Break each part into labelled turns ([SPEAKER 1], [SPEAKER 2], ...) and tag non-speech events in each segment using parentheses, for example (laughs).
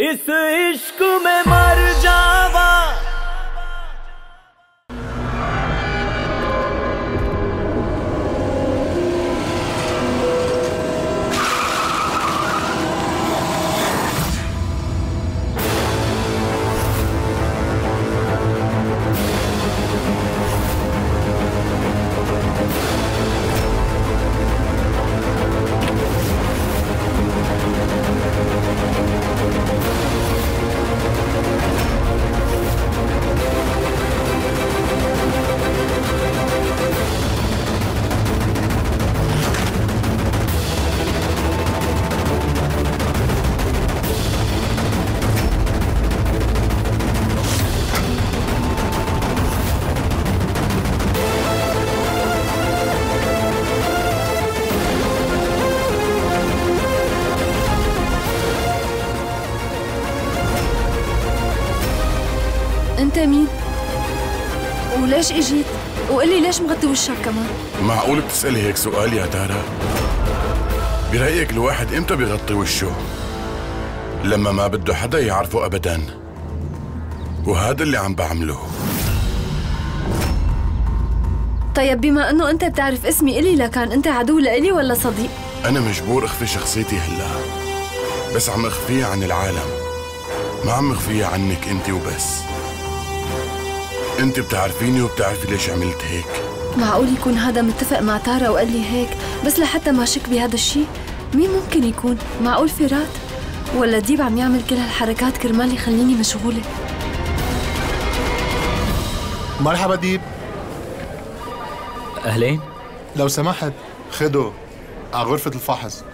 [SPEAKER 1] इस इश्क में
[SPEAKER 2] وليش إجيت؟ وقلي ليش مغطي وشك كمان؟
[SPEAKER 3] معقول بتسألي هيك سؤال يا تارا؟ برأيك الواحد إمتى بيغطي وشه؟ لما ما بده حدا يعرفه أبدا وهذا اللي عم بعمله
[SPEAKER 2] طيب بما إنه أنت بتعرف اسمي قلي لكان أنت عدو لإلي ولا صديق؟
[SPEAKER 3] أنا مجبور أخفي شخصيتي هلا بس عم أخفيها عن العالم ما عم أخفيها عنك أنت وبس أنت بتعرفيني وبتعرفي ليش عملت هيك
[SPEAKER 2] معقول يكون هذا متفق مع تارا وقال لي هيك بس لحتى ما شك بهذا الشيء؟ مين ممكن يكون؟ معقول فيرات؟ ولا ديب عم يعمل كل هالحركات كرمال يخليني مشغولة؟
[SPEAKER 4] مرحبا ديب
[SPEAKER 1] أهلين
[SPEAKER 4] لو سمحت خده على غرفة الفحص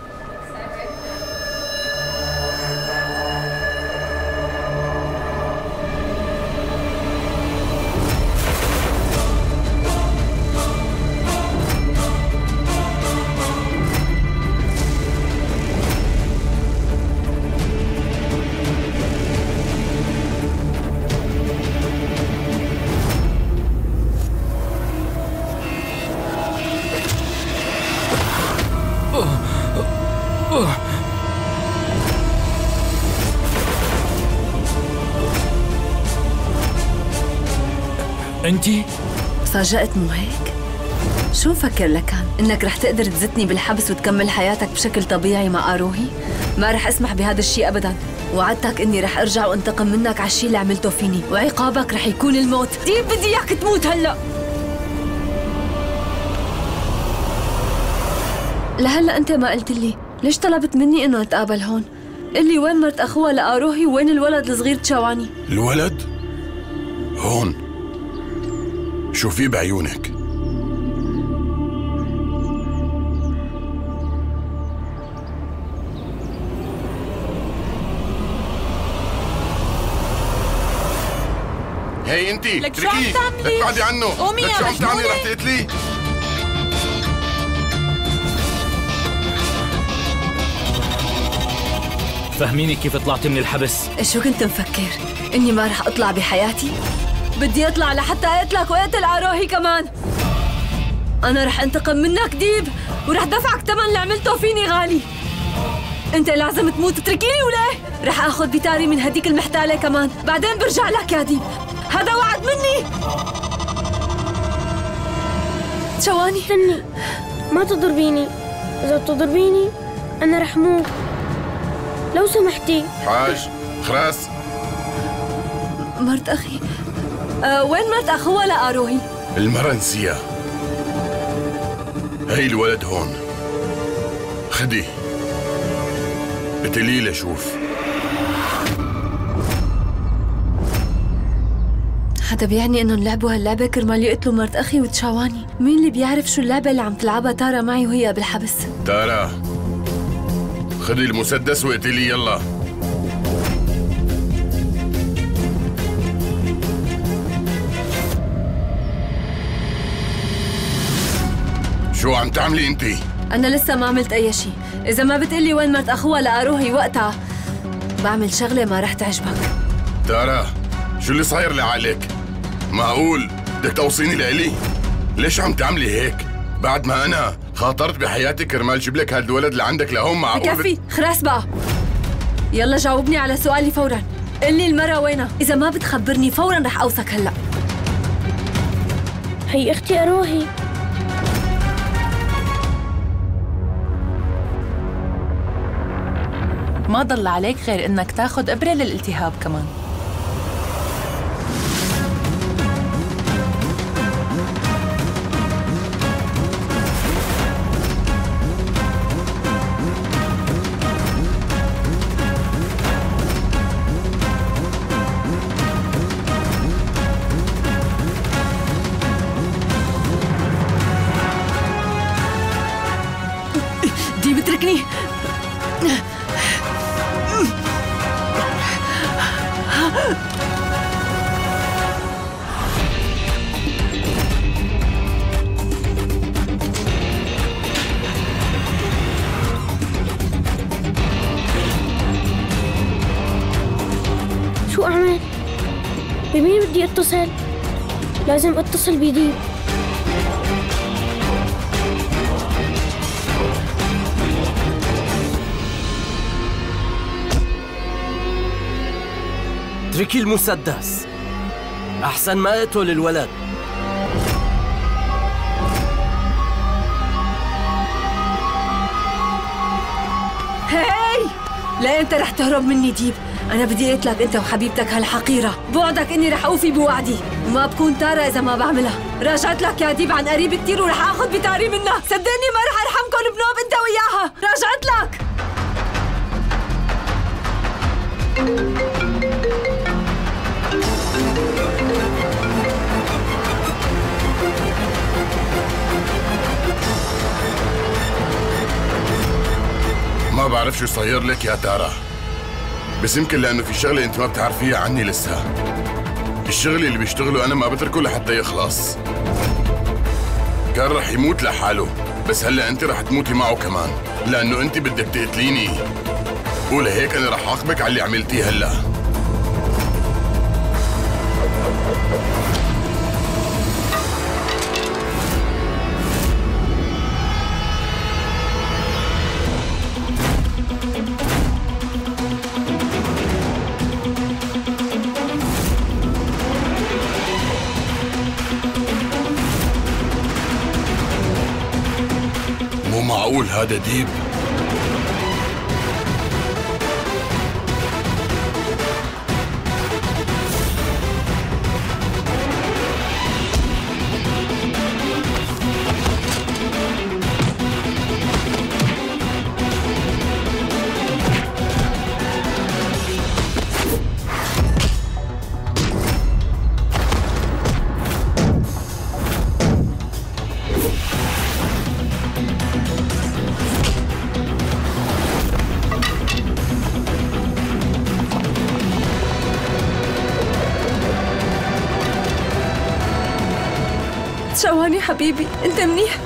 [SPEAKER 2] فاجأت مو هيك؟ شو مفكر لكان؟ إنك رح تقدر تزتني بالحبس وتكمل حياتك بشكل طبيعي مع أروهي؟ ما رح أسمح بهذا الشيء ابدا، وعدتك إني رح أرجع وأنتقم منك على الشيء اللي عملته فيني، وعقابك رح يكون الموت، ديب بدي إياك تموت هلأ لهلأ أنت ما قلت لي، ليش طلبت مني إنه نتقابل هون؟ قل لي وين مرت أخوها لأروهي وين الولد الصغير تشاواني؟
[SPEAKER 3] الولد هون شوفيه بعيونك هي انتي
[SPEAKER 5] لك شو عم تعملي؟
[SPEAKER 3] لك بعدي عنه
[SPEAKER 5] قومي
[SPEAKER 3] لك
[SPEAKER 5] يا
[SPEAKER 3] شو عم تعملي. رح تقتليه
[SPEAKER 1] فهميني كيف طلعتي من الحبس
[SPEAKER 2] شو كنت مفكر؟ إني ما رح أطلع بحياتي؟ بدي أطلع لحتى أقتلك وأقتل أروهي كمان. أنا رح أنتقم منك ديب ورح دفعك ثمن اللي عملته فيني غالي. أنت لازم تموت تتركيني وليه؟ رح آخذ بتاري من هديك المحتالة كمان. بعدين برجع لك يا ديب. هذا وعد مني. تشاواني
[SPEAKER 6] استني ما تضربيني. إذا تضربيني أنا رح موت. لو سمحتي.
[SPEAKER 3] حاج خراس
[SPEAKER 2] مرت أخي. أه وين مرت أخوها لأروهي؟
[SPEAKER 3] المرة نسيها هي الولد هون. خدي. قتلي لشوف.
[SPEAKER 2] هذا بيعني إنهم لعبوا هاللعبة كرمال يقتلوا مرت أخي وتشاواني، مين اللي بيعرف شو اللعبة اللي عم تلعبها تارا معي وهي بالحبس؟
[SPEAKER 3] تارا. خدي المسدس واقتلي يلا. شو عم تعملي انتي؟
[SPEAKER 2] أنا لسه ما عملت أي شيء، إذا ما بتقلي وين مرت أخوها لأروهي وقتها بعمل شغلة ما رح تعجبك،
[SPEAKER 3] تارا شو اللي صاير لعقلك؟ معقول؟ بدك توصيني لإلي؟ ليش عم تعملي هيك؟ بعد ما أنا خاطرت بحياتي كرمال جيب لك هالولد اللي عندك لهون معقول؟ بت-
[SPEAKER 2] بكفي خلاص بقى. يلا جاوبني على سؤالي فورا. قلي المرة وينها؟ إذا ما بتخبرني فورا رح أوصك هلأ.
[SPEAKER 6] هي أختي أروهي.
[SPEAKER 5] ما ضل عليك غير إنك تاخد ابره للالتهاب كمان.
[SPEAKER 6] بمين بدي اتصل؟ لازم اتصل بديب
[SPEAKER 7] اتركي المسدس. أحسن ما أقتل الولد
[SPEAKER 2] هاي! لا أنت رح تهرب مني ديب. أنا بدي أقتلك أنت وحبيبتك هالحقيرة. بوعدك إني رح أوفي بوعدي. وما بكون تارا إذا ما بعملها. راجعت لك يا ديب عن قريب كتير ورح آخذ بتاري منها. صدقني ما رح أرحمكم بنوب أنت وياها. راجعت لك.
[SPEAKER 3] ما بعرف شو صاير لك يا تارا بس يمكن لأنه في شغلة أنت ما بتعرفيها عني لسه. الشغل اللي بيشتغله أنا ما بتركه لحتى يخلص. كان رح يموت لحاله بس هلأ أنت رح تموتي معه كمان لأنه أنت بدك تقتليني. ولهيك أنا رح اعاقبك على اللي عملتيه هلأ. معقول هذا ديب؟
[SPEAKER 2] حبيبي أنت منيح؟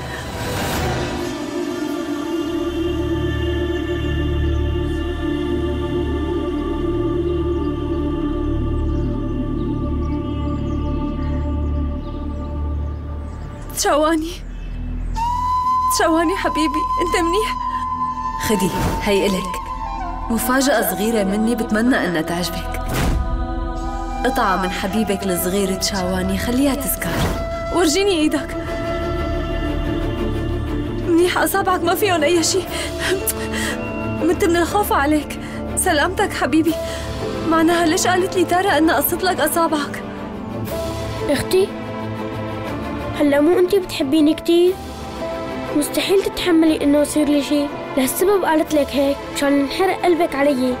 [SPEAKER 2] شواني شواني حبيبي أنت منيح؟ خدي هي إلك. مفاجأة صغيرة مني بتمنى انها تعجبك قطعة من حبيبك الصغير تشاواني خليها تذكار ورجيني إيدك. منيح أصابعك ما فيهم أي شيء. مت من الخوف عليك. سلامتك حبيبي. معناها ليش قالت لي تارا انها قصت لك أصابعك؟
[SPEAKER 6] أختي هلأ مو انتي بتحبيني كتير؟ مستحيل تتحملي إنه يصير لي شيء. لهالسبب قالت لك هيك مشان ينحرق قلبك علي.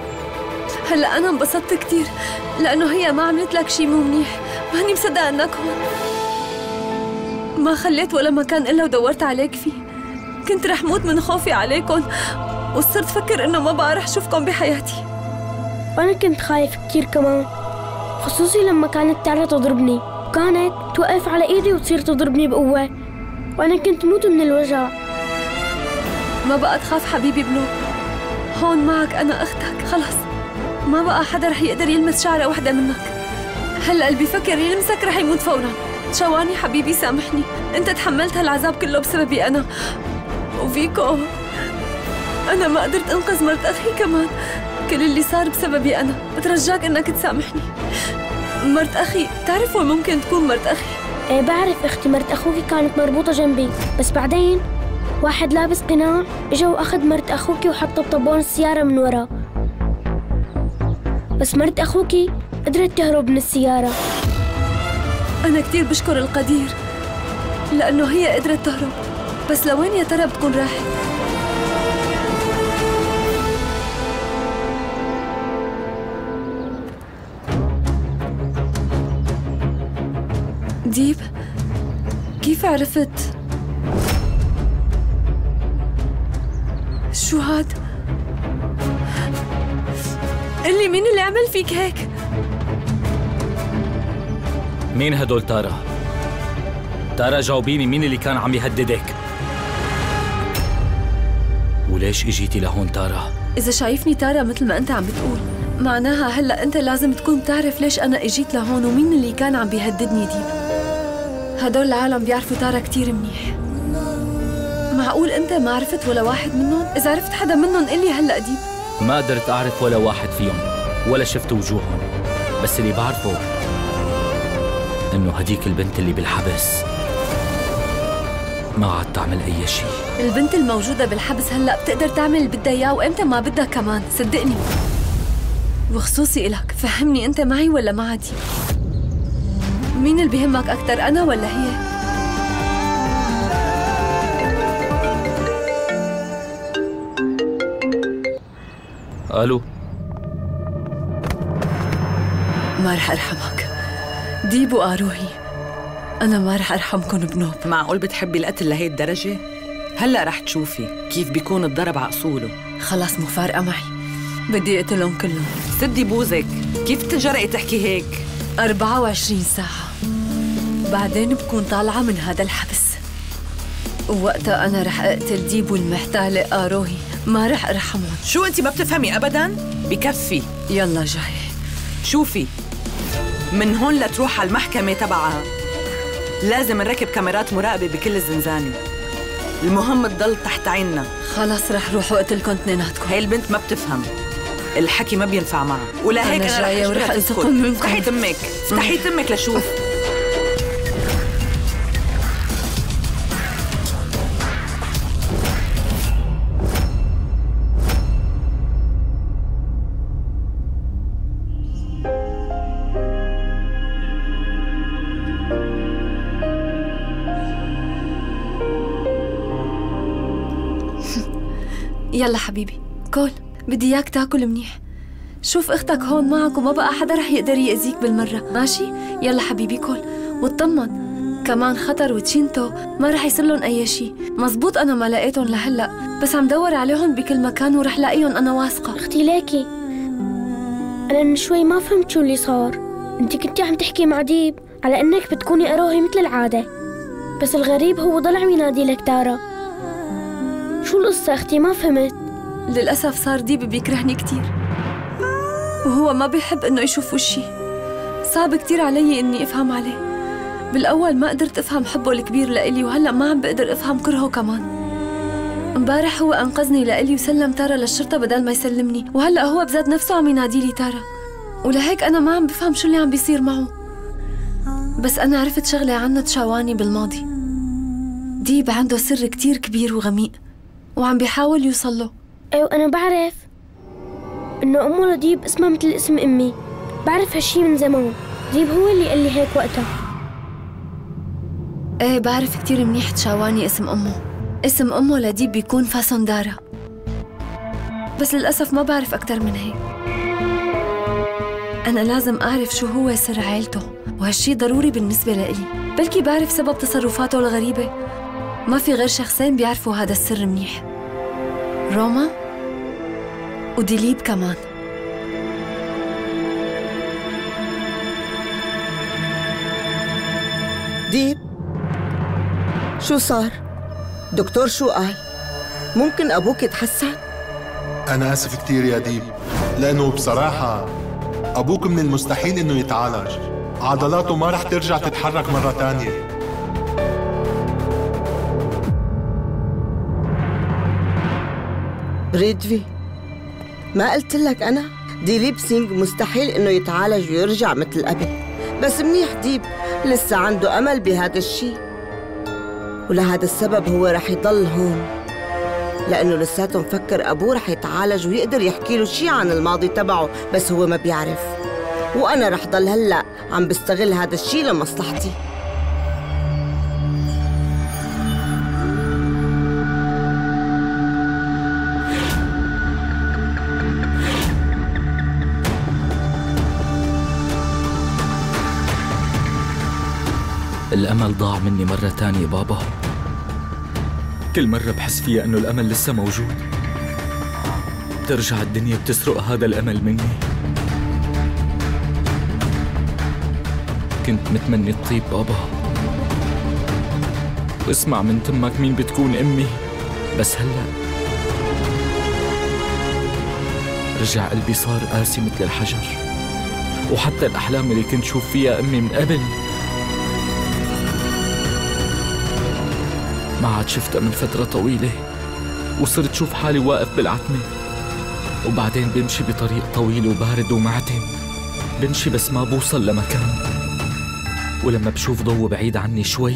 [SPEAKER 2] هلأ أنا انبسطت كثير لأنه هي ما عملت لك شيء مو منيح. ماني مصدقة إنك هون. ما خليت ولا مكان إلا ودورت عليك فيه. كنت رح موت من خوفي عليكم وصرت فكر إنه ما بقى رح اشوفكم بحياتي.
[SPEAKER 6] وأنا كنت خايف كتير كمان خصوصي لما كانت تارا تضربني. وكانت توقف على إيدي وتصير تضربني بقوة. وأنا كنت موت من الوجع.
[SPEAKER 2] ما بقى تخاف حبيبي بنو. هون معك أنا أختك خلص. ما بقى حدا رح يقدر يلمس شعرة وحدة منك. هلأ اللي بيفكر يلمسك رح يموت فورا. شواني حبيبي سامحني. أنت تحملت هالعذاب كله بسببي أنا. وفيكو أنا ما قدرت أنقذ مرت أخي كمان. كل اللي صار بسببي أنا. بترجاك إنك تسامحني. مرت أخي تعرف وين ممكن تكون مرت أخي؟
[SPEAKER 6] إيه بعرف أختي مرت اخوكي كانت مربوطة جنبي. بس بعدين واحد لابس قناع إجا وأخذ مرت أخوكي وحطها بطبون السيارة من ورا. بس مرت أخوكي قدرت تهرب من السيارة.
[SPEAKER 2] أنا كتير بشكر القدير لأنه هي قدرت تهرب. بس لوين يا ترى بتكون راحت؟ ديب كيف عرفت؟ شو هاد؟ قلي مين اللي عمل فيك هيك؟
[SPEAKER 1] مين هدول تارا؟ تارا جاوبيني مين اللي كان عم يهددك؟ وليش اجيتي لهون تارا؟
[SPEAKER 2] إذا شايفني تارا مثل ما أنت عم بتقول معناها هلأ أنت لازم تكون بتعرف ليش أنا إجيت لهون ومين اللي كان عم بيهددني ديب هدول العالم بيعرفوا تارا كتير منيح. معقول أنت ما عرفت ولا واحد منهم؟ إذا عرفت حدا منهم قلي هلأ ديب
[SPEAKER 1] ما قدرت أعرف ولا واحد فيهم ولا شفت وجوههم. بس اللي بعرفه إنه هديك البنت اللي بالحبس ما عاد تعمل أي شيء
[SPEAKER 2] البنت الموجودة بالحبس هلأ بتقدر تعمل اللي بدها إياه وإمتى ما بدها كمان؟ صدقني. وخصوصي إلك فهمني أنت معي ولا مع ديب مين اللي بيهمك أكثر أنا ولا هي؟
[SPEAKER 1] ألو.
[SPEAKER 2] ما رح أرحمك. ديب وآروهي أنا ما رح أرحمكم بنوب.
[SPEAKER 8] معقول بتحبي القتل لهي الدرجة؟ هلا رح تشوفي كيف بيكون الضرب على أصوله.
[SPEAKER 2] خلاص مو فارقة معي. بدي أقتلهم كلهم.
[SPEAKER 8] سدي بوزك. كيف تجرأي تحكي هيك؟
[SPEAKER 2] 24 ساعة. بعدين بكون طالعة من هذا الحبس. ووقتها أنا رح أقتل ديب والمحتالة آروهي ما رح أرحمهم.
[SPEAKER 8] شو أنت ما بتفهمي أبداً؟ بكفي.
[SPEAKER 2] يلا جاي.
[SPEAKER 8] شوفي. من هون لتروح على المحكمة تبعها. لازم نركب كاميرات مراقبة بكل الزنزانة. المهم تضل تحت عيننا.
[SPEAKER 2] خلاص رح روح وقتلكم اثنيناتكم
[SPEAKER 8] هاي البنت ما بتفهم. الحكي ما بينفع معها. ولا هيك
[SPEAKER 2] أنا
[SPEAKER 8] أنا
[SPEAKER 2] جاية
[SPEAKER 8] رح
[SPEAKER 2] ورح
[SPEAKER 8] تسكت.
[SPEAKER 2] منكم.
[SPEAKER 8] افتحي تمك. افتحي تمك لشوف.
[SPEAKER 2] يلا حبيبي كول بدي إياك تاكل منيح. شوف أختك هون معك وما بقى حدا رح يقدر يأذيك بالمرة. ماشي؟ يلا حبيبي كول واطمن كمان خطر وتشينتو ما رح يصير لهم أي شيء مزبوط أنا ما لقيتهم لهلأ بس عم دور عليهم بكل مكان ورح لاقيهم أنا واثقة.
[SPEAKER 6] أختي ليكي. أنا من شوي ما فهمت شو اللي صار. أنت كنتي عم تحكي مع ديب على إنك بتكوني أروهي مثل العادة. بس الغريب هو ضل عم ينادي لك تارا. شو القصة أختي؟ ما فهمت.
[SPEAKER 2] للأسف صار ديب بيكرهني كتير. وهو ما بيحب إنه يشوف وشي. صعب كتير علي إني أفهم عليه. بالأول ما قدرت أفهم حبه الكبير لإلي وهلأ ما عم بقدر أفهم كرهه كمان. امبارح هو أنقذني لإلي وسلم تارا للشرطة بدل ما يسلمني. وهلأ هو بذات نفسه عم ينادي لي تارا. ولهيك أنا ما عم بفهم شو اللي عم بيصير معه. بس أنا عرفت شغلة عنه تشاواني بالماضي. ديب عنده سر كتير كبير وغميق. وعم بيحاول يوصل له.
[SPEAKER 6] أيوه أنا بعرف إنه أمه لديب اسمها مثل اسم أمي. بعرف هالشي من زمان. ديب هو اللي قال لي هيك وقتها؟
[SPEAKER 2] إيه بعرف كتير منيح تشاواني اسم أمه. اسم أمه لديب بيكون فاسوندارا بس للأسف ما بعرف أكتر من هيك. أنا لازم أعرف شو هو سر عيلته وهالشي ضروري بالنسبة لإلي. بلكي بعرف سبب تصرفاته الغريبة. ما في غير شخصين بيعرفوا هذا السر منيح. روما وديليب كمان
[SPEAKER 9] ديب شو صار؟ دكتور شو قال؟ ممكن أبوك يتحسن؟
[SPEAKER 4] أنا آسف كتير يا ديب لأنه بصراحة أبوك من المستحيل إنه يتعالج عضلاته ما رح ترجع تتحرك مرة تانية
[SPEAKER 9] بريدفي ما قلت لك أنا؟ ديليب سينغ مستحيل إنه يتعالج ويرجع مثل قبل. بس منيح ديب لسه عنده أمل بهذا الشيء. ولهذا السبب هو رح يضل هون. لأنه لساته مفكر أبوه رح يتعالج ويقدر يحكي له شيء عن الماضي تبعه بس هو ما بيعرف. وأنا رح ضل هلأ عم بستغل هذا الشيء لمصلحتي.
[SPEAKER 1] الأمل ضاع مني مرة تانية بابا. كل مرة بحس فيها أنه الأمل لسه موجود. بترجع الدنيا بتسرق هذا الأمل مني. كنت متمني الطيب بابا. واسمع من تمك مين بتكون أمي. بس هلأ. رجع قلبي صار قاسي مثل الحجر. وحتى الأحلام اللي كنت شوف فيها أمي من قبل. ما عاد شفتها من فترة طويلة. وصرت شوف حالي واقف بالعتمة. وبعدين بمشي بطريق طويل وبارد ومعتم. بمشي بس ما بوصل لمكان. ولما بشوف ضوء بعيد عني شوي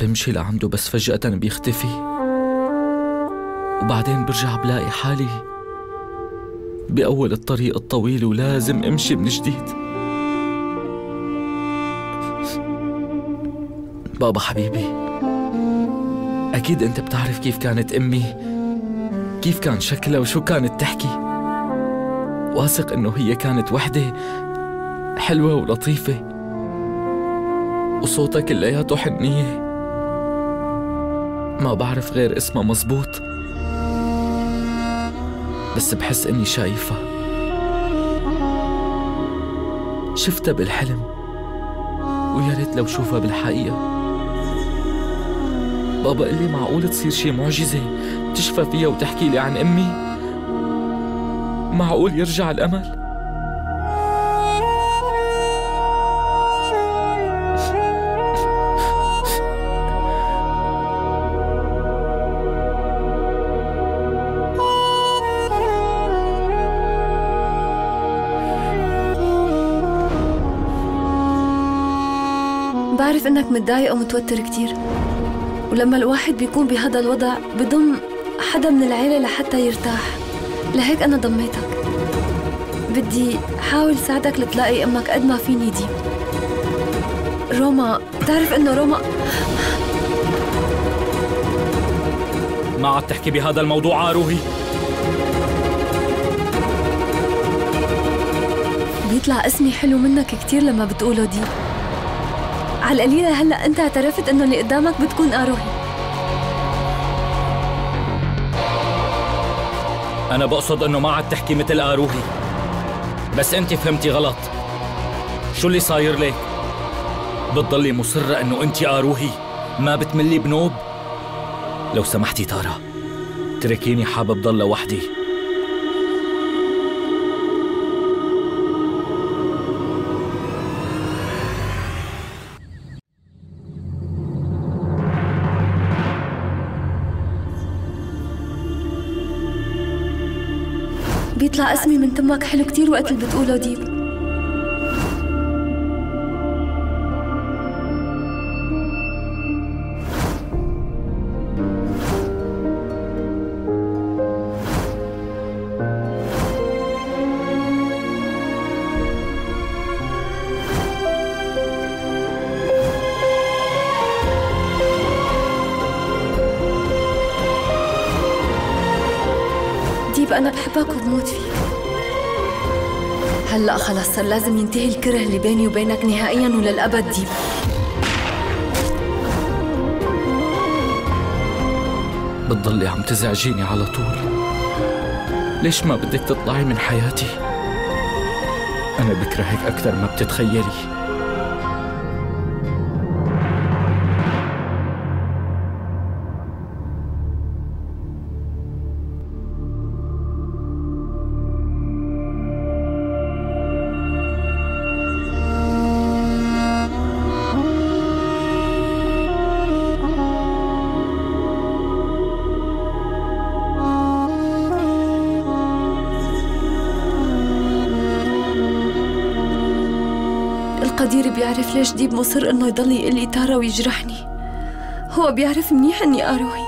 [SPEAKER 1] بمشي لعنده بس فجأة بيختفي. وبعدين برجع بلاقي حالي بأول الطريق الطويل ولازم امشي من جديد. بابا حبيبي. أكيد أنت بتعرف كيف كانت أمي كيف كان شكلها وشو كانت تحكي. واثق إنه هي كانت وحدة حلوة ولطيفة وصوتها كلياته حنية. ما بعرف غير اسمها مزبوط بس بحس إني شايفها شفتها بالحلم ويا ريت لو شوفها بالحقيقة. بابا قال لي معقول تصير شي معجزة؟ تشفى فيها وتحكي لي عن أمي؟ معقول يرجع الأمل؟
[SPEAKER 2] بعرف إنك متضايق ومتوتر كتير. ولما الواحد بيكون بهذا الوضع بضم حدا من العيلة لحتى يرتاح. لهيك أنا ضميتك. بدي حاول ساعدك لتلاقي أمك قد ما فيني دي روما بتعرف إنه روما؟
[SPEAKER 1] ما عاد تحكي بهذا الموضوع روحي
[SPEAKER 2] بيطلع اسمي حلو منك كتير لما بتقوله دي. على القليلة هلا أنت اعترفت إنه اللي قدامك بتكون آروهي
[SPEAKER 1] أنا بقصد إنه ما عاد تحكي مثل آروهي بس أنت فهمتي غلط. شو اللي صاير لك؟ بتضلي مصرة إنه أنت آروهي ما بتملي بنوب؟ لو سمحتي تارا تركيني حابب ضل لوحدي.
[SPEAKER 2] أسمي من تمك حلو كتير وقت اللي بتقوله ديب خلص صار لازم ينتهي الكره اللي بيني وبينك نهائيا وللأبد ديب
[SPEAKER 1] بتضلي عم تزعجيني على طول. ليش ما بدك تطلعي من حياتي؟ أنا بكرهك أكثر ما بتتخيلي.
[SPEAKER 2] بيعرف ليش ديب مصر إنه يضل يقول لي تارا ويجرحني. هو بيعرف منيح إني اروي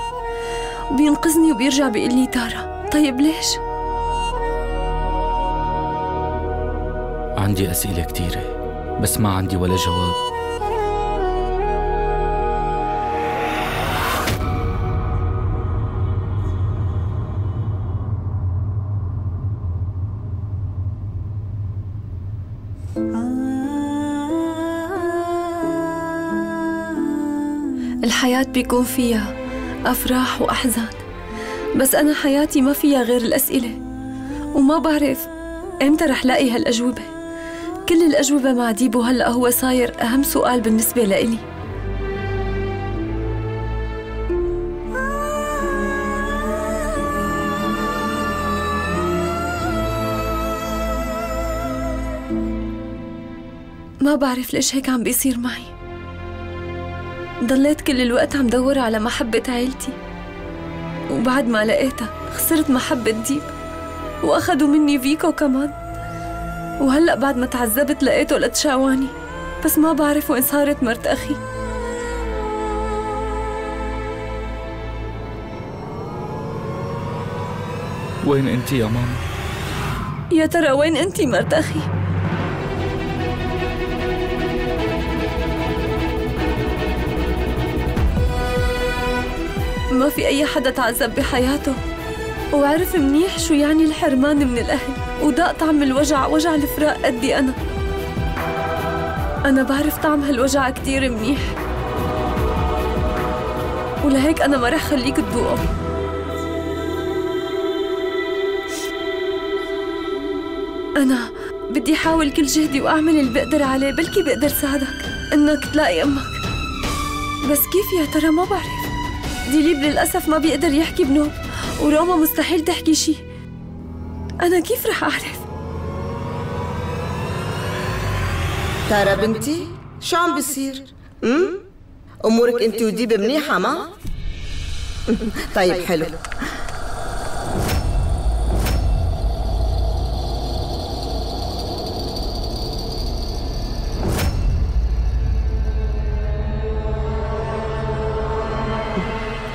[SPEAKER 2] بينقذني وبيرجع بيقول لي تارا طيب ليش؟
[SPEAKER 1] عندي أسئلة كتيرة بس ما عندي ولا جواب.
[SPEAKER 2] الحياة بيكون فيها أفراح وأحزان بس أنا حياتي ما فيها غير الأسئلة. وما بعرف إمتى رح لاقي هالأجوبة. كل الأجوبة مع ديبو هلأ هو صاير أهم سؤال بالنسبة لإلي. ما بعرف ليش هيك عم بيصير معي. ضليت كل الوقت عم دور على محبة عيلتي وبعد ما لقيتها خسرت محبة ديب وأخدوا مني فيكو كمان وهلأ بعد ما تعذبت لقيته لتشاواني بس ما بعرف وين صارت مرت أخي
[SPEAKER 1] وين أنت يا ماما؟
[SPEAKER 2] يا ترى وين أنتي مرت أخي؟ ما في أي حدا تعذب بحياته. وعرف منيح شو يعني الحرمان من الأهل. وداق طعم الوجع وجع الفراق قدي أنا. أنا بعرف طعم هالوجع كتير منيح. ولهيك أنا ما رح خليك تذوقه. أنا بدي حاول كل جهدي وأعمل اللي بقدر عليه بلكي بقدر ساعدك؟ إنك تلاقي أمك. بس كيف يا ترى؟ ما بعرف. ديليب للأسف ما بيقدر يحكي بنوب وروما مستحيل تحكي شي أنا كيف رح أعرف؟
[SPEAKER 9] تارا بنتي شو عم بيصير؟ أمم أمورك أنت وديب منيحة ما؟ (laughs) طيب حلو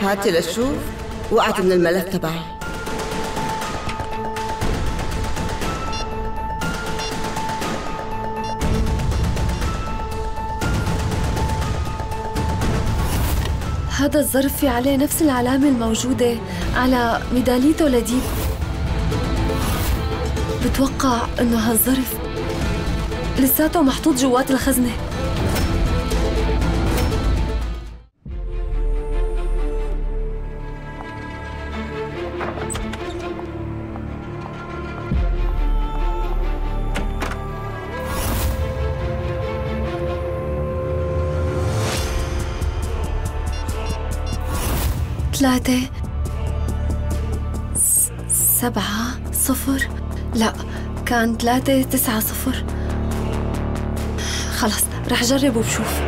[SPEAKER 9] هاتي لشوف وقعت من الملف تبعي.
[SPEAKER 2] هذا الظرف في عليه نفس العلامة الموجودة على ميداليته لديب بتوقع إنه هالظرف لساته محطوط جوات الخزنة. كان ثلاثة تسعة صفر. خلص رح جرب وبشوف.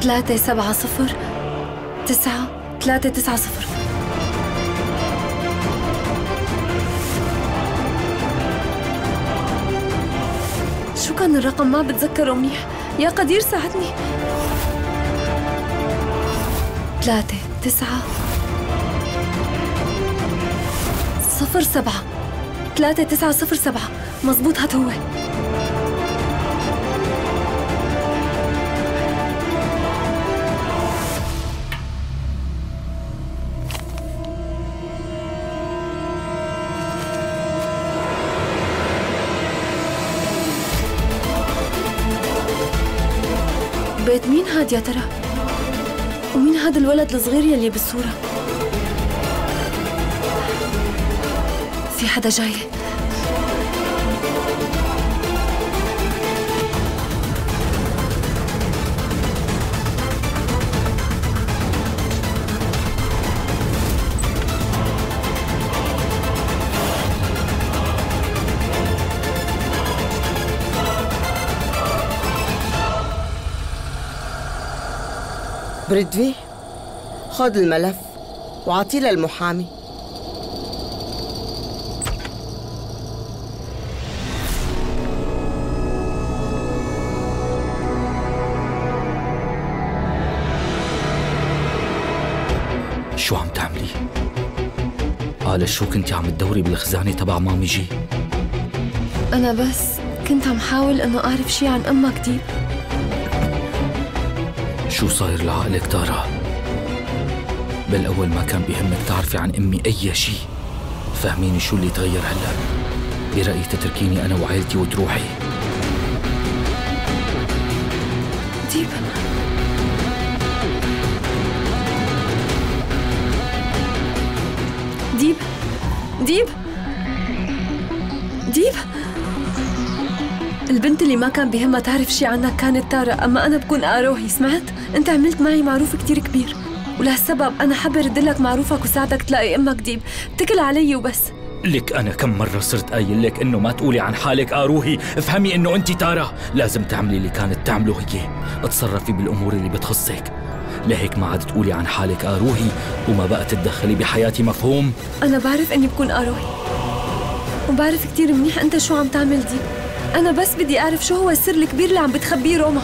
[SPEAKER 2] ثلاثة سبعة صفر. تسعة ثلاثة تسعة صفر. شو كان الرقم؟ ما بتذكره منيح. يا قدير ساعدني. ثلاثة تسعة. صفر سبعة. ثلاثة تسعة صفر سبعة. مزبوط هات هو. بيت مين هاد يا ترى؟ ومين هذا الولد الصغير يلي بالصورة؟ في حدا جاي
[SPEAKER 9] بريدفي خذ الملف وعطيه للمحامي
[SPEAKER 1] شو عم تعملي؟ قال شو كنتي عم تدوري بالخزانة تبع مامي جي؟
[SPEAKER 2] أنا بس كنت عم حاول إنه أعرف شي عن أمك ديب
[SPEAKER 1] شو صاير لعقلك تارا؟ بالأول ما كان بيهمك تعرفي عن أمي أي شي فهميني شو اللي تغير هلأ. برأيي تتركيني أنا وعائلتي وتروحي.
[SPEAKER 2] ديب ديب ديب ديب البنت اللي ما كان بيهمها تعرف شي عنك كانت تارا أما أنا بكون آروهي سمعت؟ أنت عملت معي معروف كتير كبير. ولهالسبب أنا حابة رد لك معروفك وساعدك تلاقي أمك ديب اتكل علي وبس.
[SPEAKER 1] لك أنا كم مرة صرت قايل لك إنه ما تقولي عن حالك آروهي افهمي إنه أنت تارا لازم تعملي اللي كانت تعمله هي اتصرفي بالأمور اللي بتخصك. لهيك ما عاد تقولي عن حالك آروهي وما بقى تتدخلي بحياتي مفهوم؟
[SPEAKER 2] أنا بعرف إني بكون آروهي وبعرف كتير منيح أنت شو عم تعمل دي. أنا بس بدي أعرف شو هو السر الكبير اللي عم بتخبيه روما.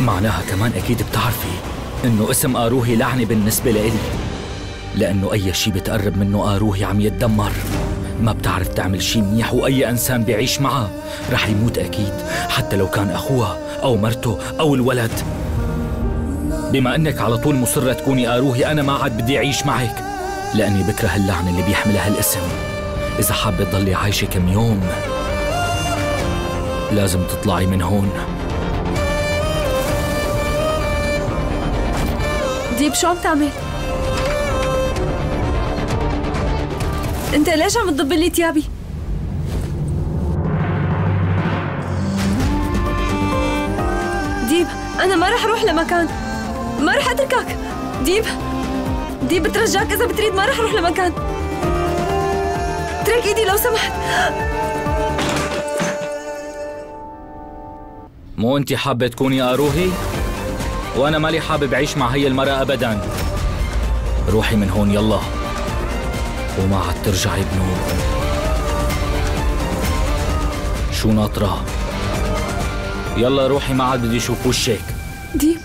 [SPEAKER 1] معناها كمان أكيد بتعرفي إنه اسم آروهي لعنة بالنسبة لإلي. لأنه أي شي بتقرب منه آروهي عم يتدمر. ما بتعرف تعمل شي منيح وأي إنسان بيعيش معها رح يموت أكيد حتى لو كان أخوها أو مرته أو الولد. بما أنك على طول مصرة تكوني آروهي أنا ما عاد بدي أعيش معك لأني بكره اللعنة اللي بيحملها الاسم إذا حابة تضلي عايشة كم يوم لازم تطلعي من هون
[SPEAKER 2] ديب شو عم تعمل؟ أنت ليش عم تضب لي تيابي؟ ديب أنا ما رح أروح لمكان ما رح أتركك ديب ديب بترجاك إذا بتريد ما رح أروح لمكان اترك إيدي لو سمحت.
[SPEAKER 1] مو انت حابة تكوني آروهي؟ وأنا مالي حابب أعيش مع هي المرأة أبدا. روحي من هون يلا. وما عاد ترجعي بنور. شو ناطرة؟ يلا روحي ما عاد بدي أشوف وشك.
[SPEAKER 2] ديب.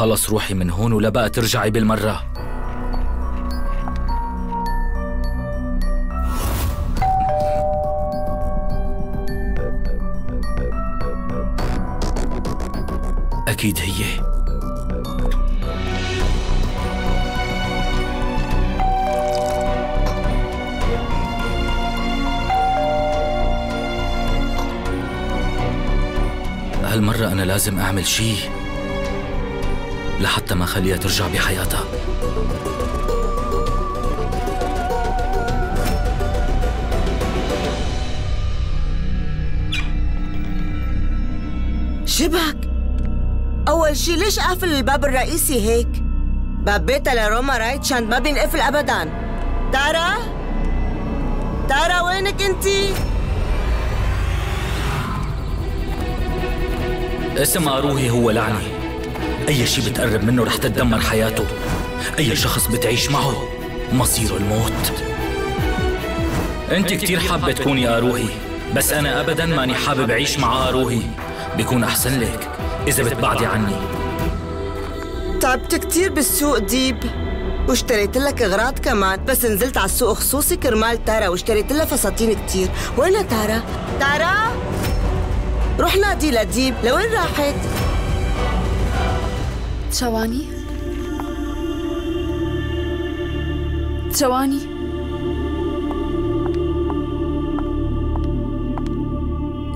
[SPEAKER 1] خلص روحي من هون ولا بقى ترجعي بالمرة. أكيد هي. هالمرة أنا لازم أعمل شي. لحتى ما خليها ترجع بحياتها
[SPEAKER 9] شبك أول شي ليش قافل الباب الرئيسي هيك؟ باب بيتها لروما رايت شاند ما بينقفل أبدا تارا؟ تارا وينك انتي؟
[SPEAKER 1] اسم آروهي هو لعنة أي شي بتقرب منه رح تتدمر حياته. أي شخص بتعيش معه مصيره الموت. أنت كتير حابة تكوني آروهي بس أنا أبدا ماني حابب أعيش مع آروهي بيكون أحسن لك إذا بتبعدي عني.
[SPEAKER 9] تعبت كتير بالسوق ديب واشتريت لك أغراض كمان بس نزلت على السوق خصوصي كرمال تارا واشتريت لها فساتين كتير. وين تارا؟ تارا؟ روح نادي لديب. لوين راحت؟
[SPEAKER 2] ثواني ثواني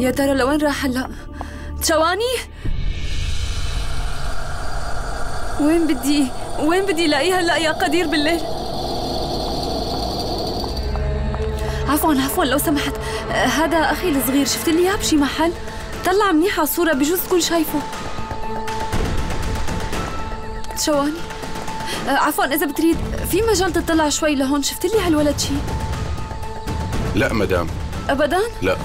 [SPEAKER 2] يا ترى لوين راح هلا؟ ثواني وين بدي وين بدي الاقيها هلا يا قدير بالليل؟ عفوا عفوا لو سمحت. هذا أخي الصغير شفت لي اياه بشي محل؟ طلع منيح على الصورة بجوز تكون شايفه. شواني آه، عفوا إذا بتريد. في مجال تطلع شوي لهون؟ شفت لي هالولد شي؟
[SPEAKER 3] لا مدام.
[SPEAKER 2] ابدا؟
[SPEAKER 3] لا.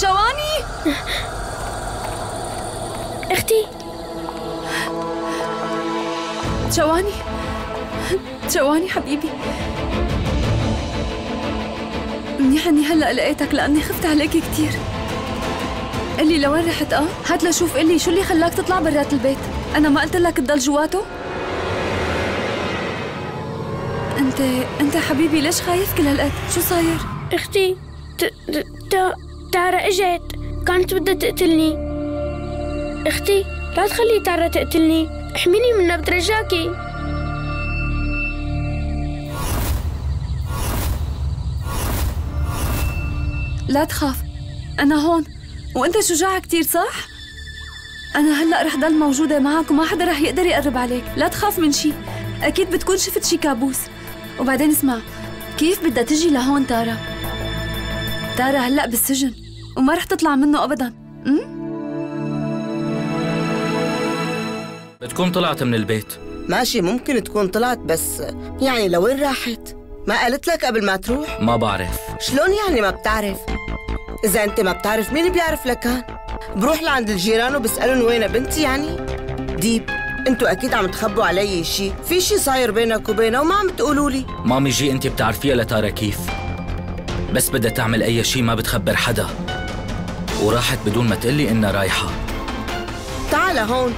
[SPEAKER 2] شواني
[SPEAKER 6] أختي
[SPEAKER 2] شواني شواني حبيبي منيح اني هلأ لقيتك لأني خفت عليك كثير قلي لوين رحت آه؟ هات لشوف قلي شو اللي خلاك تطلع برات البيت؟ أنا ما قلت لك تضل جواته؟ أنت أنت حبيبي ليش خايف كل هالقد؟ شو صاير؟
[SPEAKER 6] أختي ت... ت... ت... تارا إجت. كانت بدها تقتلني. أختي لا تخلي تارا تقتلني. احميني منها بترجاكي.
[SPEAKER 2] لا تخاف. أنا هون. وأنت شجاع كتير صح؟ أنا هلأ رح ضل موجودة معك وما حدا رح يقدر يقرب عليك. لا تخاف من شي. أكيد بتكون شفت شي كابوس. وبعدين اسمع كيف بدها تجي لهون تارا؟ تارا هلأ بالسجن وما رح تطلع منه أبدا أم؟
[SPEAKER 1] بتكون طلعت من البيت
[SPEAKER 9] ماشي ممكن تكون طلعت بس يعني لوين راحت؟ ما قالت لك قبل ما تروح؟
[SPEAKER 1] ما بعرف
[SPEAKER 9] شلون يعني ما بتعرف؟ إذا أنت ما بتعرف مين بيعرف لكان؟ بروح لعند الجيران وبسألهم وين بنتي يعني؟ ديب أنتوا أكيد عم تخبوا علي شيء في شيء صاير بينك وبينها وما عم تقولوا لي.
[SPEAKER 1] مامي جي انت بتعرفيها لتارا كيف. بس بدها تعمل أي شيء ما بتخبر حدا. وراحت بدون ما تقلي إنها رايحة.
[SPEAKER 9] تعال هون.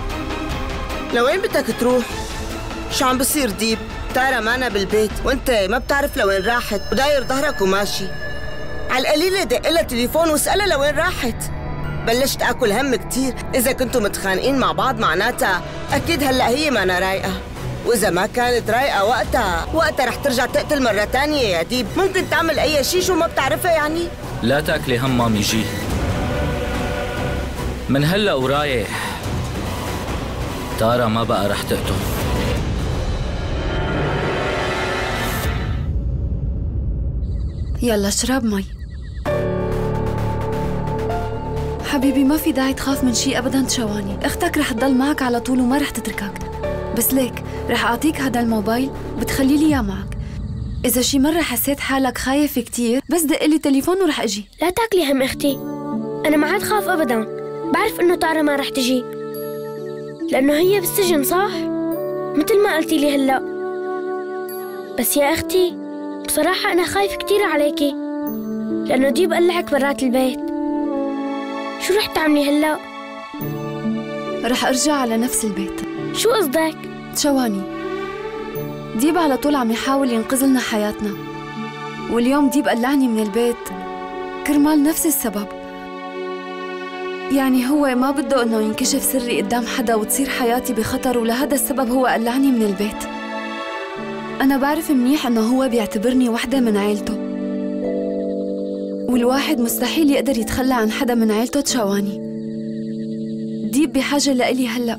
[SPEAKER 9] لوين بدك تروح؟ شو عم بصير ديب؟ تارا مانا بالبيت وانت ما بتعرف لوين راحت. وداير ظهرك وماشي. على القليلة دق لها تليفون واسألها لوين راحت. بلشت آكل هم كتير. إذا كنتوا متخانقين مع بعض معناتها أكيد هلأ هي مانا رايقة. وإذا ما كانت رايقة وقتها وقتها رح ترجع تقتل مرة تانية يا ديب. ممكن تعمل أي شيء شو ما بتعرفها يعني.
[SPEAKER 1] لا تاكلي هم مامي جي من هلأ ورايح تارا ما بقى رح تقتل.
[SPEAKER 2] يلا اشرب مي. حبيبي ما في داعي تخاف من شيء ابدا تشواني أختك رح تضل معك على طول وما رح تتركك. بس ليك رح أعطيك هذا الموبايل وبتخلي لي إياه معك. إذا شي مرة حسيت حالك خايف كتير بس دق لي تليفون ورح أجي.
[SPEAKER 6] لا تاكلي هم أختي. أنا ما عاد خاف ابدا. بعرف إنه تارا ما رح تجي. لأنه هي بالسجن صح؟ مثل ما قلتي لي هلأ. بس يا أختي بصراحة أنا خايف كثير عليكي. لأنه ديب قلعك برات البيت. شو رح تعملي هلا؟
[SPEAKER 2] رح أرجع على نفس البيت.
[SPEAKER 6] شو قصدك؟
[SPEAKER 2] شواني. ديب على طول عم يحاول ينقذ لنا حياتنا. واليوم ديب قلعني من البيت. كرمال نفس السبب. يعني هو ما بده إنه ينكشف سري قدام حدا وتصير حياتي بخطر ولهذا السبب هو قلعني من البيت. أنا بعرف منيح إنه هو بيعتبرني وحدة من عيلته. والواحد مستحيل يقدر يتخلى عن حدا من عيلته تشواني ديب بحاجة لإلي هلأ.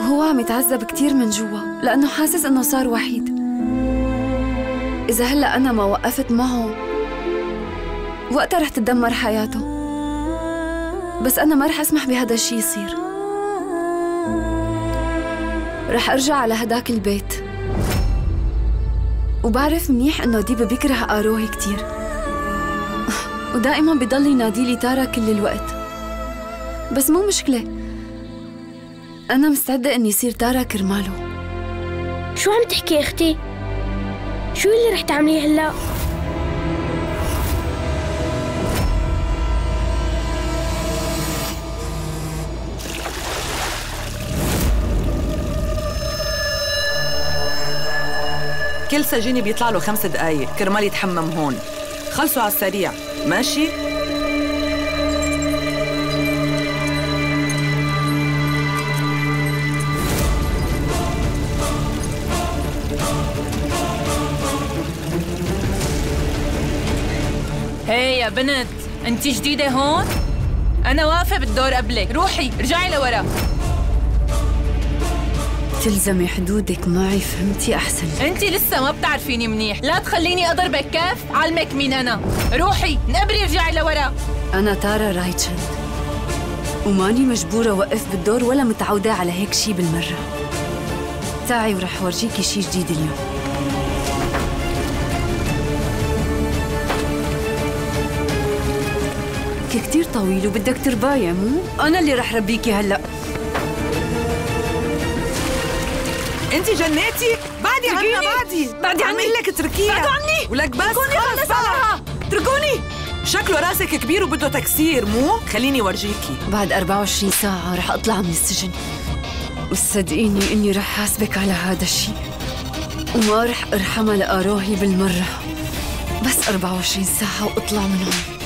[SPEAKER 2] وهو عم يتعذب كتير من جوا لأنه حاسس إنه صار وحيد. إذا هلأ أنا ما وقفت معه وقتها رح تدمر حياته. بس أنا ما رح أسمح بهذا الشي يصير. رح أرجع على هداك البيت. وبعرف منيح إنه ديب بيكره آروهي كتير. ودائما بضل ينادي لي تارا كل الوقت. بس مو مشكلة. أنا مستعدة إني صير تارا كرماله.
[SPEAKER 6] شو عم تحكي يا أختي؟ شو اللي رح تعمليه هلأ؟
[SPEAKER 8] كل سجين بيطلع له خمس دقايق. كرمال يتحمم هون. خلصوا على السريع. ماشي؟
[SPEAKER 5] هي يا بنت انت جديدة هون؟ أنا واقفة بالدور قبلك روحي ارجعي لورا
[SPEAKER 2] تلزمي حدودك معي فهمتي؟ أحسن.
[SPEAKER 5] انت لسه ما بتعرفيني منيح. لا تخليني أضربك كيف علمك مين أنا. روحي نقبري ارجعي لورا.
[SPEAKER 2] أنا تارا رايتشن وماني مجبورة وقف بالدور ولا متعودة على هيك شي بالمرة. تعي ورح ورجيكي شي جديد اليوم. كتير طويل وبدك ترباية مو؟ أنا اللي رح ربيكي هلأ.
[SPEAKER 8] انت جنيتي؟ بعدي
[SPEAKER 2] تركيني.
[SPEAKER 8] بعدي.
[SPEAKER 2] بعدي عني.
[SPEAKER 8] لك اتركيها
[SPEAKER 2] بعدوا عني.
[SPEAKER 8] ولك بس
[SPEAKER 2] اتركوني
[SPEAKER 8] خلص.
[SPEAKER 2] عليها. اتركوني
[SPEAKER 8] شكله راسك كبير وبده تكسير مو؟ خليني ورجيكي.
[SPEAKER 2] بعد 24 ساعة رح أطلع من السجن. وصدقيني إني رح حاسبك على هذا الشيء. وما رح أرحمها لأروهي بالمرة. بس 24 ساعة وأطلع من هون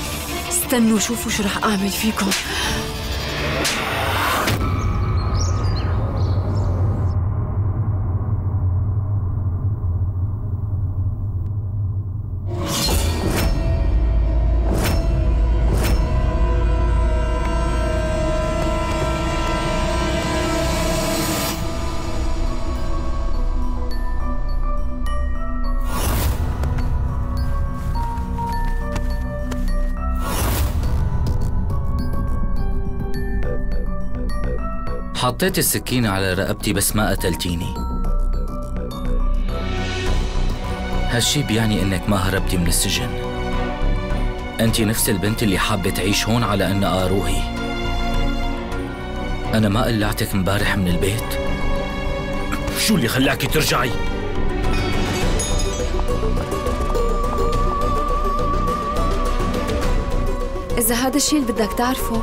[SPEAKER 2] استنوا شوفوا شو رح أعمل فيكم.
[SPEAKER 1] حطيت السكينة على رقبتي بس ما قتلتيني. هالشي بيعني إنك ما هربتي من السجن. انت نفس البنت اللي حابة تعيش هون على أن اروهي أنا ما قلعتك مبارح من البيت. شو اللي خلاكي ترجعي؟
[SPEAKER 2] إذا هذا الشيء اللي بدك تعرفه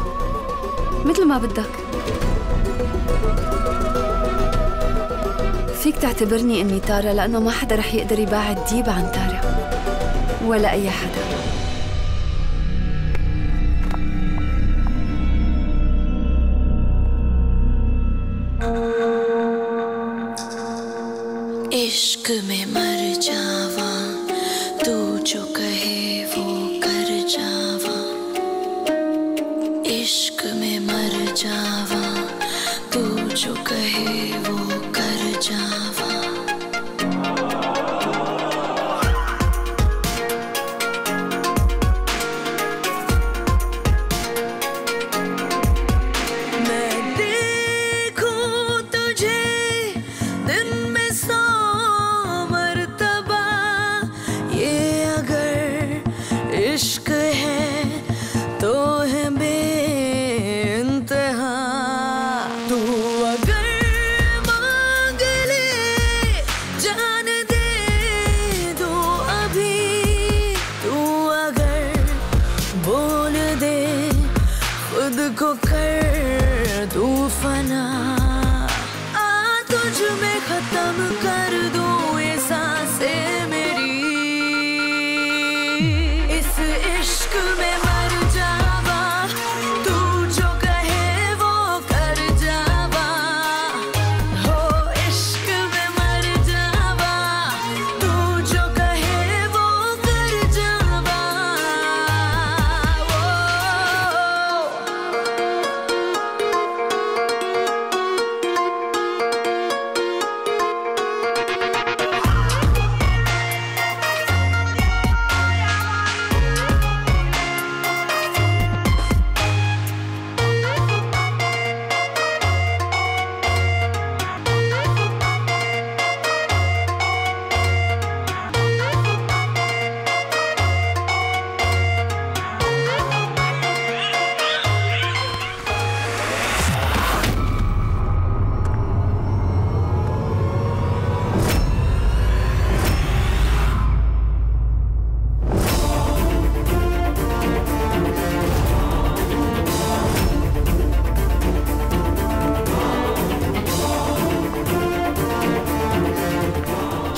[SPEAKER 2] مثل ما بدك. فيك تعتبرني إني تارا لأنه ما حدا رح يقدر يباعد ديب عن تارا ولا أي حدا
[SPEAKER 10] इश्क में मर जावा तू जो कहे वो कर जावा इश्क में मर जावा तू जो कहे वो कर जावा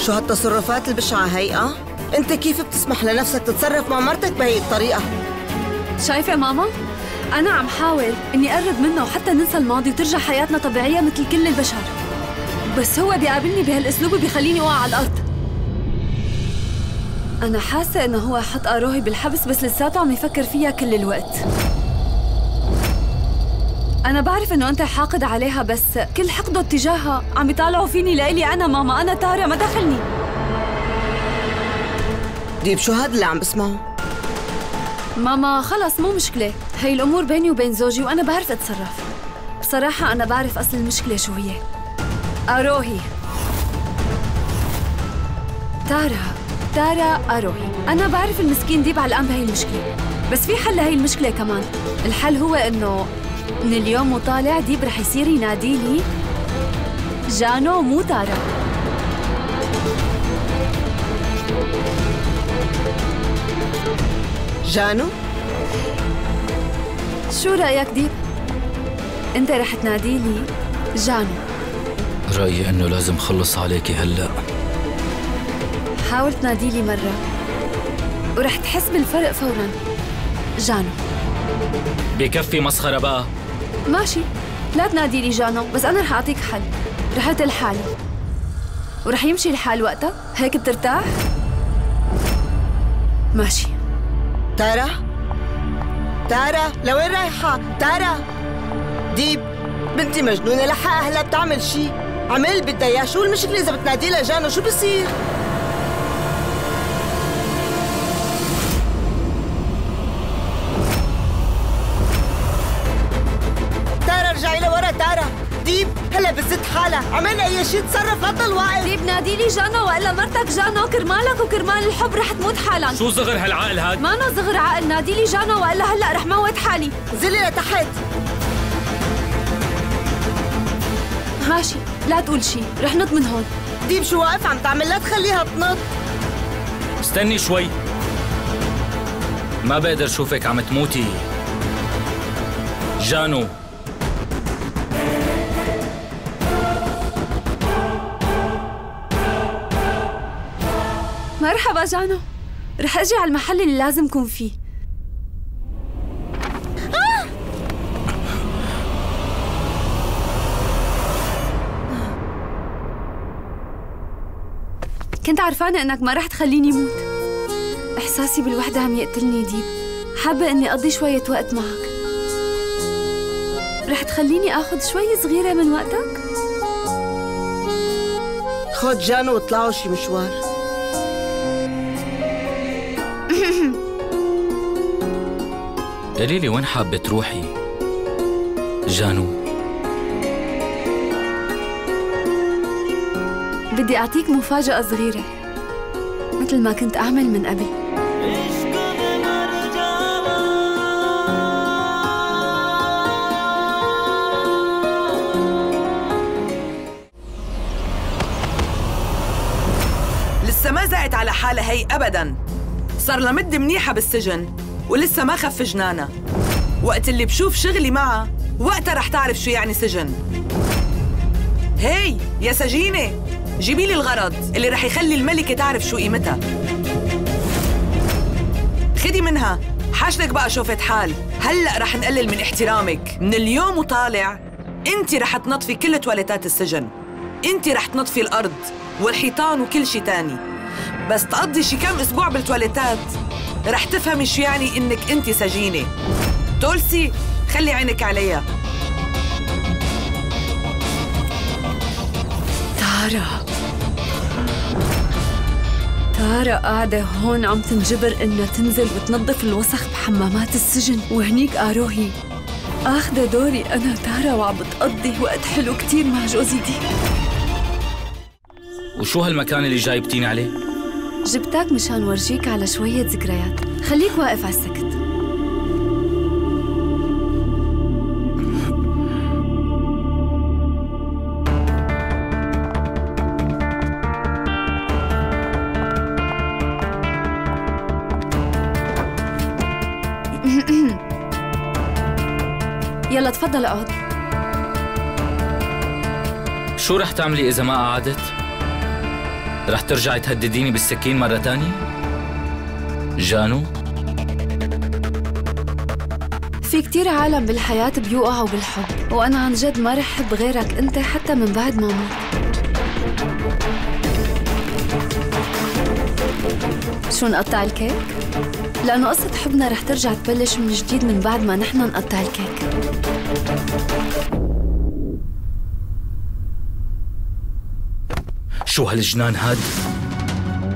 [SPEAKER 9] شو هالتصرفات البشعة هي آه؟ أنت كيف بتسمح لنفسك تتصرف مع مرتك بهي الطريقة؟
[SPEAKER 2] شايفة ماما؟ أنا عم حاول إني أقرب منه وحتى ننسى الماضي وترجع حياتنا طبيعية مثل كل البشر بس هو بيقابلني بهالأسلوب وبيخليني أوقع على الأرض أنا حاسة إنه هو حط آروهي بالحبس بس لساته عم يفكر فيها كل الوقت أنا بعرف إنه أنت حاقد عليها بس كل حقده اتجاهها عم يطالعوا فيني لإلي أنا ماما. أنا تارة ما دخلني.
[SPEAKER 9] ديب شو هذا اللي عم بسمعه؟
[SPEAKER 2] ماما خلص مو مشكلة. هي الأمور بيني وبين زوجي وأنا بعرف أتصرف. بصراحة أنا بعرف أصل المشكلة شو هي. أروهي. تارا تارا أروهي. أنا بعرف المسكين ديب علقان بهي المشكلة. بس في حل لهي المشكلة كمان. الحل هو إنه من اليوم وطالع ديب رح يصير يناديلي جانو مو تارا
[SPEAKER 9] جانو؟
[SPEAKER 2] شو رأيك ديب؟ أنت رح تناديلي جانو.
[SPEAKER 1] رأيي إنه لازم خلص عليكي هلأ.
[SPEAKER 2] حاول تناديلي مرة. ورح تحس بالفرق فورا. جانو.
[SPEAKER 1] بكفي مسخرة بقى
[SPEAKER 2] ماشي. لا تناديلي جانو بس أنا رح أعطيك حل. رحت لحالي ورح يمشي الحال وقتها؟ هيك بترتاح؟ ماشي.
[SPEAKER 9] تارا؟ تارا لوين رايحة؟ تارا؟ ديب بنتي مجنونة لحقها هلا بتعمل شي. عمل بدها إياه. شو المشكلة إذا بتنادي لها جانو؟ شو بصير؟ شيء تصرف هذا الوقت
[SPEAKER 2] ديب ناديلي جانو؟ وإلا مرتك جانو؟ كرمالك وكرمال الحب رح تموت حالا.
[SPEAKER 1] شو صغر هالعقل هاد؟
[SPEAKER 2] مانا صغر عقل ناديلي جانو. وإلا هلأ رح موت حالي.
[SPEAKER 9] زلي لتحت.
[SPEAKER 2] ماشي لا تقول شي. رح نط من هون.
[SPEAKER 9] ديب شو واقف عم تعمل؟ لا تخليها تنط.
[SPEAKER 1] استني شوي. ما بقدر شوفك عم تموتي. جانو.
[SPEAKER 2] مرحبا جانو. رح أجي على المحل اللي لازم كون فيه. كنت عرفانة إنك ما رح تخليني موت. إحساسي بالوحدة عم يقتلني ديب. حابة إني أقضي شوية وقت معك. رح تخليني آخذ شوي صغيرة من وقتك؟
[SPEAKER 9] خد جانو وطلعوا شي مشوار.
[SPEAKER 1] قولي لي وين حابة تروحي؟ جانو.
[SPEAKER 2] بدي أعطيك مفاجأة صغيرة مثل ما كنت أعمل من قبل.
[SPEAKER 8] لسه ما زعت على حالها هي ابدا. صار لها مده منيحة بالسجن. ولسه ما خف جنانها وقت اللي بشوف شغلي معها وقتها رح تعرف شو يعني سجن. هي يا سجينة. جيبي لي الغرض اللي رح يخلي الملكة تعرف شو قيمتها. خدي منها. حاجتك بقى شوفت حال. هلأ رح نقلل من احترامك. من اليوم وطالع انت رح تنظفي كل تواليتات السجن. انت رح تنظفي الأرض والحيطان وكل شي تاني. بس تقضي شي كم أسبوع بالتواليتات. رح تفهمي شو يعني إنك أنت سجينة. تولسي خلي عينك عليها.
[SPEAKER 2] تارا. تارا قاعدة هون عم تنجبر إنها تنزل وتنظف الوسخ بحمامات السجن. وهنيك آروهي. آخذة دوري أنا تارا وعم بتقضي وقت حلو كتير مع جوزي دي.
[SPEAKER 1] وشو هالمكان اللي جايبتيني عليه؟
[SPEAKER 2] جبتك مشان ورجيك على شوية ذكريات. خليك واقف على السكت. (clears throat) يلا تفضل اقعد.
[SPEAKER 1] شو رح تعملي إذا ما قعدت؟ رح ترجعي تهدديني بالسكين مرة تانية؟ جانو؟
[SPEAKER 2] في كتير عالم بالحياة بيوقعوا بالحب وأنا عن جد ما رح حب غيرك أنت حتى من بعد ما موت شو نقطع الكيك؟ لأنه قصة حبنا رح ترجع تبلش من جديد من بعد ما نحن نقطع الكيك
[SPEAKER 1] شو هالجنان هاد؟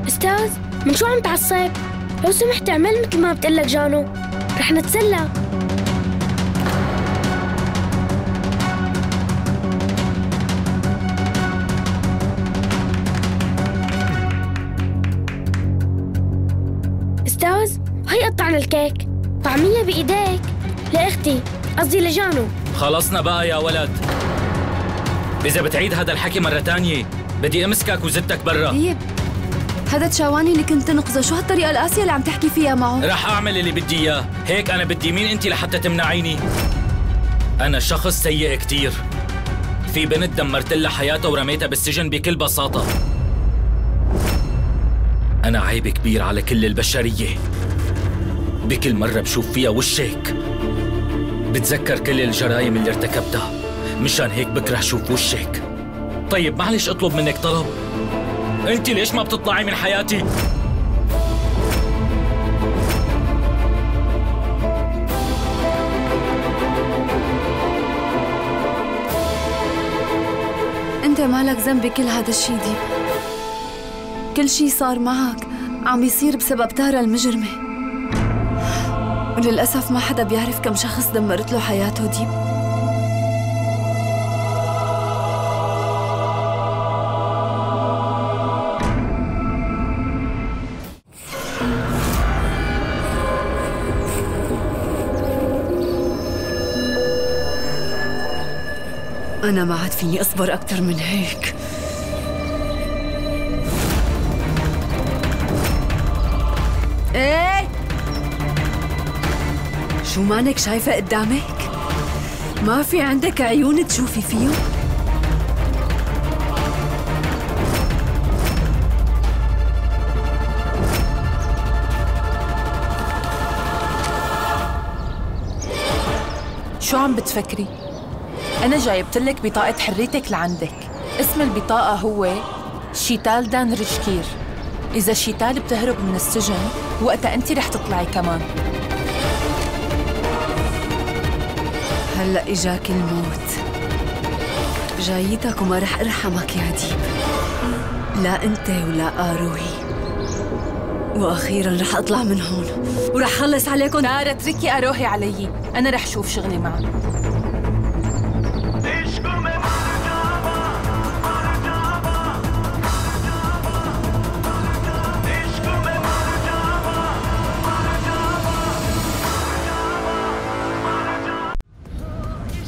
[SPEAKER 6] أستاذ من شو عم تعصب؟ لو سمحت اعمل مثل ما بتقلك جانو. رح نتسلى. أستاذ هي قطعنا الكيك. طعمية بإيديك. لأختي قصدي لجانو.
[SPEAKER 1] خلصنا بقى يا ولد. إذا بتعيد هذا الحكي مرة تانية بدي أمسكك وزتك برا.
[SPEAKER 2] طيب. هذا تشاواني اللي كنت تنقذه. شو هالطريقة القاسية اللي عم تحكي فيها معه؟
[SPEAKER 1] رح أعمل اللي بدي إياه. هيك أنا بدي مين أنت لحتى تمنعيني. أنا شخص سيء كتير. في بنت دمرت لها حياتها ورميتها بالسجن بكل بساطة. أنا عيب كبير على كل البشرية. بكل مرة بشوف فيها وشك بتذكر كل الجرائم اللي ارتكبتها. مشان هيك بكره شوف وشك طيب معلش اطلب منك طلب. انت ليش ما بتطلعي من حياتي؟
[SPEAKER 2] أنت مالك ذنب بكل هذا الشي ديب. كل شي صار معك عم بيصير بسبب تارا المجرمة. وللأسف ما حدا بيعرف كم شخص دمرت له حياته ديب. أنا ما عاد فيني أصبر أكثر من هيك إيه شو مانك شايفة قدامك؟ ما في عندك عيون تشوفي فيهم؟
[SPEAKER 5] شو عم بتفكري؟ أنا جايبت لك بطاقة حريتك لعندك. اسم البطاقة هو شيتال دان ريشكير إذا شيتال بتهرب من السجن وقتها أنت رح تطلعي كمان.
[SPEAKER 2] هلأ إجاك الموت. جايتك وما رح أرحمك يا ديب. لا أنت ولا آروهي. وأخيرا رح أطلع من هون. ورح خلص عليكم
[SPEAKER 5] تارا اتركي أروحي علي. أنا رح شوف شغلي معك